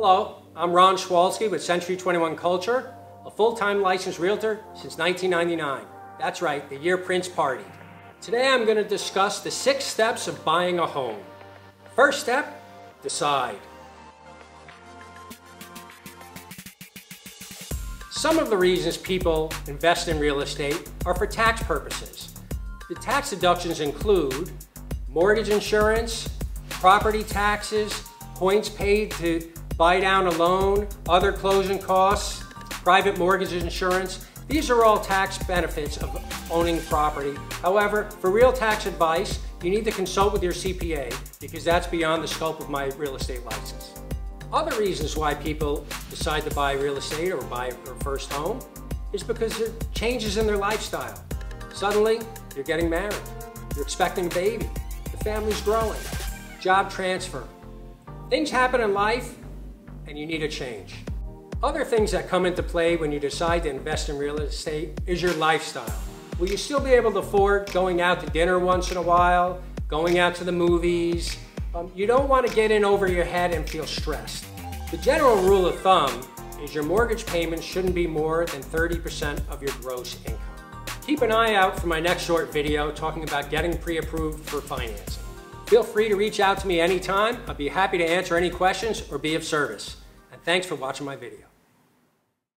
Hello, I'm Ron Schwolsky with Century 21 Culture, a full-time licensed realtor since 1999. That's right, the year Prince partied. Today I'm going to discuss the six steps of buying a home. First step, decide. Some of the reasons people invest in real estate are for tax purposes. The tax deductions include mortgage insurance, property taxes, points paid to buy down a loan, other closing costs, private mortgage insurance. These are all tax benefits of owning property. However, for real tax advice, you need to consult with your CPA because that's beyond the scope of my real estate license. Other reasons why people decide to buy real estate or buy their first home is because of changes in their lifestyle. Suddenly, you're getting married, you're expecting a baby, the family's growing, job transfer. Things happen in life and you need a change. Other things that come into play when you decide to invest in real estate is your lifestyle. Will you still be able to afford going out to dinner once in a while, going out to the movies? Um, you don't want to get in over your head and feel stressed. The general rule of thumb is your mortgage payments shouldn't be more than 30% of your gross income. Keep an eye out for my next short video talking about getting pre-approved for financing. Feel free to reach out to me anytime. I'd be happy to answer any questions or be of service. And thanks for watching my video.